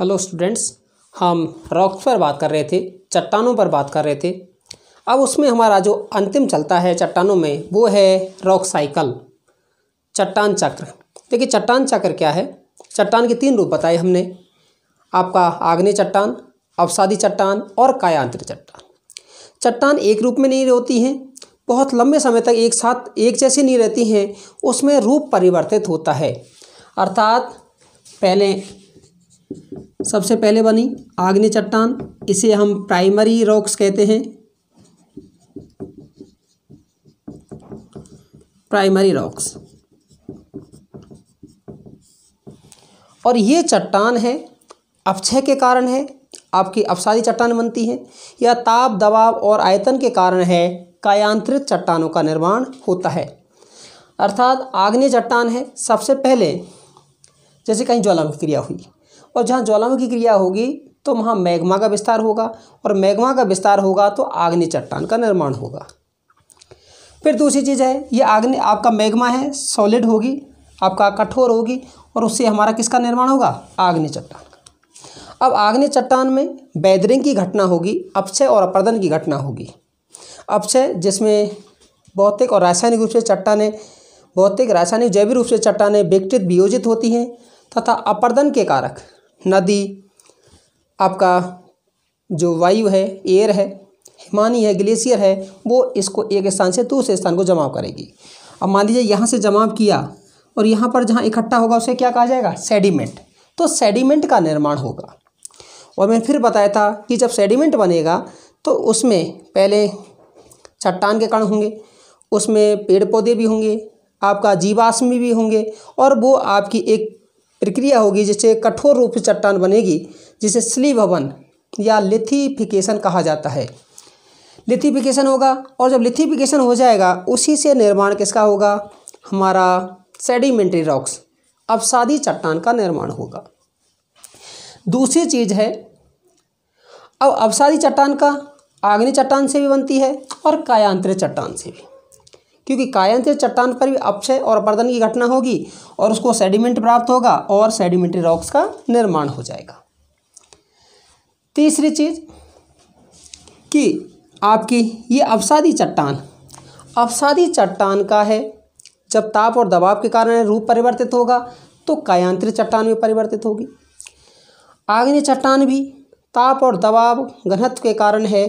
Hello students, हम rocks पर बात कर रहे थे, चट्टानों पर बात कर रहे थे। अब उसमें हमारा जो अंतिम चलता है चट्टानों में, वो है रॉक साइकिल, चट्टान चक्र। देखिए, चट्टान चक्र क्या है? चट्टान के तीन रूप बताए हमने। आपका आग्नेय चट्टान, अवसादी चट्टान और कायांतर चट्टान। चट्टान एक रूप में नहीं होती हैं, बहुत लंबे समय तक एक साथ, एक जैसी नहीं रहती हैं, उसमें रूप परिवर्तित होता है। अर्थात, पहले सबसे पहले बनी आग्नेय चट्टान, इसे हम प्राइमरी रॉक्स कहते हैं। प्राइमरी रॉक्स और ये चट्टान है अपक्षय के कारण है, आपकी अपसादी चट्टान बनती है, या ताप, दबाव और आयतन के कारण है, कायांतरित चट्टानों का निर्माण होता है। अर्थात आग्नेय चट्टान है सबसे पहले, जैसे कहीं ज्वालामुखी क्रिया हुई। और जहाँ ज्वालामुखी क्रिया होगी तो वहाँ मैग्मा का विस्तार होगा और मैग्मा का विस्तार होगा तो आग्नि चट्टान का निर्माण होगा। फिर दूसरी चीज़ है, ये आग्नि आपका मैग्मा है सॉलिड होगी, आपका कठोर होगी और उससे हमारा किसका निर्माण होगा? आग्नि चट्टान अब आग्नि चट्टान में बैदरिंग की घटना होगी अपक्षय और अपर्दन की घटना होगी। अपक्षय जिसमें भौतिक और रासायनिक रूप से चट्टाने, भौतिक, रासायनिक, जैविक रूप से चट्टाने विकटित वियोजित होती हैं, तथा अपर्दन के कारक नदी, आपका जो वायु है एयर है, हिमानी है ग्लेशियर है, वो इसको एक स्थान से दूसरे स्थान को जमाव करेगी। अब मान लीजिए यहाँ से जमाव किया और यहाँ पर जहाँ इकट्ठा होगा उसे क्या कहा जाएगा? सेडिमेंट तो सेडिमेंट का निर्माण होगा। और मैंने फिर बताया था कि जब सेडिमेंट बनेगा तो उसमें पहले चट्टान के कण होंगे, उसमें पेड़ पौधे भी होंगे, आपका जीवाश्म भी होंगे और वो आपकी एक प्रक्रिया होगी जिससे कठोर रूप से चट्टान बनेगी, जिसे स्ली भवन या लिथिफिकेशन कहा जाता है। लिथिफिकेशन होगा और जब लिथिफिकेशन हो जाएगा, उसी से निर्माण किसका होगा? हमारा सेडिमेंट्री रॉक्स, अवसादी चट्टान का निर्माण होगा। दूसरी चीज़ है, अब अवसादी चट्टान का आग्नि चट्टान से भी बनती है और कायांतरित चट्टान से भी। क्योंकि कायांतरित चट्टान पर भी अपक्षय और अपर्दन की घटना होगी और उसको सेडिमेंट प्राप्त होगा और सेडिमेंट्री रॉक्स का निर्माण हो जाएगा। तीसरी चीज़ कि आपकी ये अवसादी चट्टान अवसादी चट्टान का है, जब ताप और दबाव के कारण रूप परिवर्तित होगा तो कायांतरित चट्टान में परिवर्तित होगी। आग्नेय चट्टान भी ताप और दबाव घनत्व के कारण है,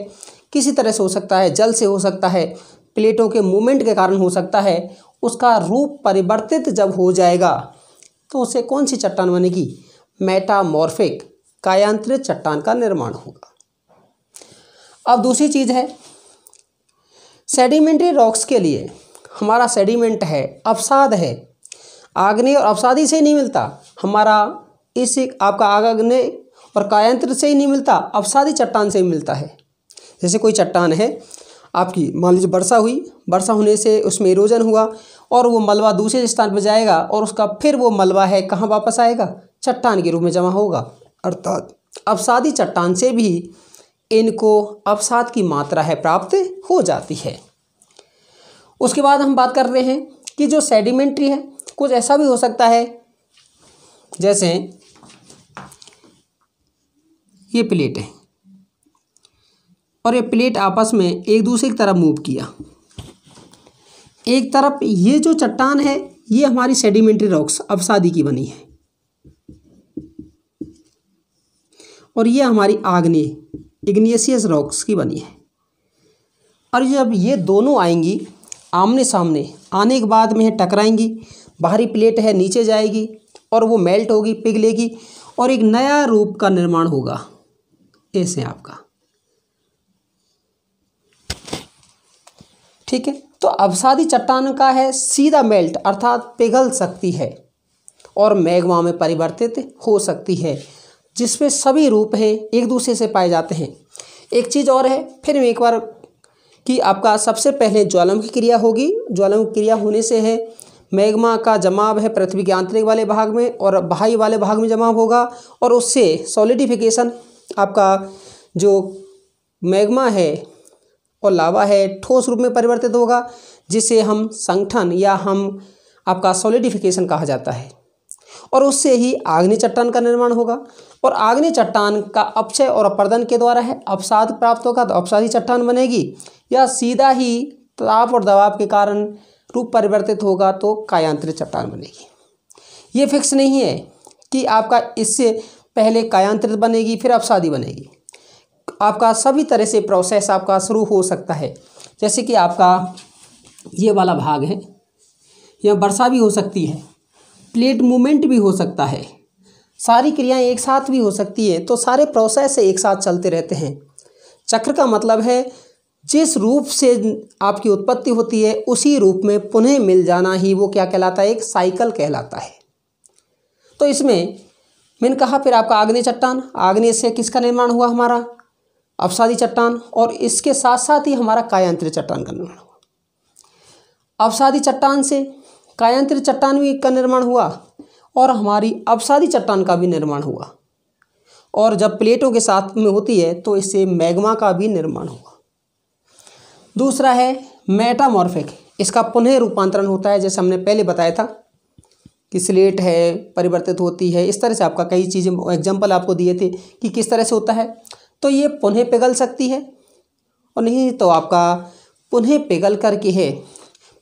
किसी तरह से हो सकता है, जल से हो सकता है प्लेटों के मूवमेंट के कारण हो सकता है, उसका रूप परिवर्तित जब हो जाएगा तो उसे कौन सी चट्टान बनेगी? मेटामॉर्फिक कायांतरित चट्टान का निर्माण होगा। अब दूसरी चीज़ है, सेडिमेंट्री रॉक्स के लिए हमारा सेडिमेंट है, अवसाद है। आग्नेय और अवसादी से ही नहीं मिलता, हमारा इस आपका आग्नेय और कायांत्र से ही नहीं मिलता, अवसादी चट्टान से ही मिलता है। जैसे कोई चट्टान है आपकी मान लीजिए वर्षा हुई, वर्षा होने से उसमें इरोजन हुआ और वो मलबा दूसरे स्थान पर जाएगा और उसका फिर वो मलबा है कहाँ वापस आएगा? चट्टान के रूप में जमा होगा। अर्थात अवसादी चट्टान से भी इनको अवसाद की मात्रा है प्राप्त हो जाती है। उसके बाद हम बात कर रहे हैं कि जो सेडिमेंट्री है, कुछ ऐसा भी हो सकता है, जैसे ये प्लेट है। और ये प्लेट आपस में एक दूसरे की तरफ़ मूव किया। एक तरफ़ ये जो चट्टान है, ये हमारी सेडिमेंट्री रॉक्स अवसादी की बनी है। और ये हमारी आग्नेय इग्नियसियस रॉक्स की बनी है। और जब ये दोनों आएँगी, आमने सामने, आने के बाद में टकराएँगी, बाहरी प्लेट है, नीचे जाएगी, और वो मेल्ट होगी, पिघलेगी, और एक नया रूप का निर्माण होगा। ऐसे आपका। ठीक है? तो अवसादी चट्टान का है, सीधा मेल्ट, अर्थात पिघल सकती है और मैग्मा में परिवर्तित हो सकती है, जिसमें सभी रूप हैं, एक दूसरे से पाए जाते हैं। एक चीज़ और है, फिर एक बार कि आपका सबसे पहले ज्वालामुखी क्रिया होगी। ज्वालामुखी क्रिया होने से है मैग्मा का जमाव है पृथ्वी के आंतरिक वाले भाग में और बाहरी वाले भाग में जमाव होगा और उससे सॉलिडिफिकेशन आपका जो मैग्मा है और लावा है, ठोस रूप में परिवर्तित होगा, जिसे हम संगठन या हम आपका सॉलिडिफिकेशन कहा जाता है। और उससे ही आग्नि चट्टान का निर्माण होगा। और आग्नि चट्टान का अपक्षय और अपर्दन के द्वारा है। अपसाद प्राप्त होगा तो अपसादी चट्टान बनेगी। या सीधा ही ताप और दबाव के कारण रूप परिवर्तित होगा तो कायांतरित चट्टान बनेगी। ये फिक्स नहीं है कि आपका इससे पहले कायांतरित बनेगी, फिर अपसादी बनेगी। आपका सभी तरह से प्रोसेस आपका शुरू हो सकता है। जैसे कि आपका ये वाला भाग है, यह वर्षा भी हो सकती है प्लेट मूवमेंट भी हो सकता है, सारी क्रियाएँ एक साथ भी हो सकती है तो सारे प्रोसेस एक साथ चलते रहते हैं। चक्र का मतलब है, जिस रूप से आपकी उत्पत्ति होती है, उसी रूप में पुनः मिल जाना ही वो क्या कहलाता है? एक साइकिल कहलाता है। तो इसमें मैंने कहा फिर आपका आग्नेय चट्टान, आग्नेय से किसका निर्माण हुआ हमारा? अवसादी चट्टान और इसके साथ साथ ही हमारा कायांतरित चट्टान का निर्माण हुआ। अवसादी चट्टान से कायांतरित चट्टान भी का निर्माण हुआ और हमारी अवसादी चट्टान का भी निर्माण हुआ। और जब प्लेटों के साथ में होती है तो इससे मैग्मा का भी निर्माण हुआ। दूसरा है मेटामॉर्फिक। इसका पुनः रूपांतरण होता है, जैसे हमने पहले बताया था कि स्लेट है, परिवर्तित होती है। इस तरह से आपका कई चीज़ें एग्ज़ाम्पल आपको दिए थे कि किस तरह से होता है। तो ये पुनः पिघल सकती है। और नहीं तो आपका पुनः पिघल करके है।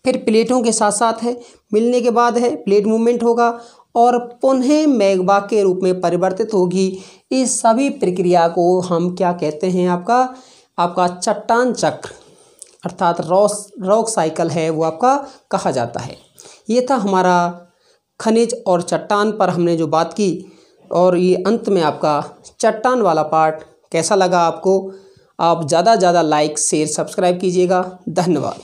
फिर प्लेटों के साथ साथ है, मिलने के बाद है, प्लेट मूवमेंट होगा और पुनः मैगबा के रूप में परिवर्तित होगी। इस सभी प्रक्रिया को हम क्या कहते हैं आपका? आपका चट्टान चक्र, अर्थात रॉस, रॉक साइकिल है, वो आपका कहा जाता है। ये था हमारा खनिज और चट्टान पर हमने जो बात की। और ये अंत में आपका चट्टान वाला पार्ट कैसा लगा आपको? आप ज़्यादा ज़्यादा लाइक शेयर सब्सक्राइब कीजिएगा। धन्यवाद।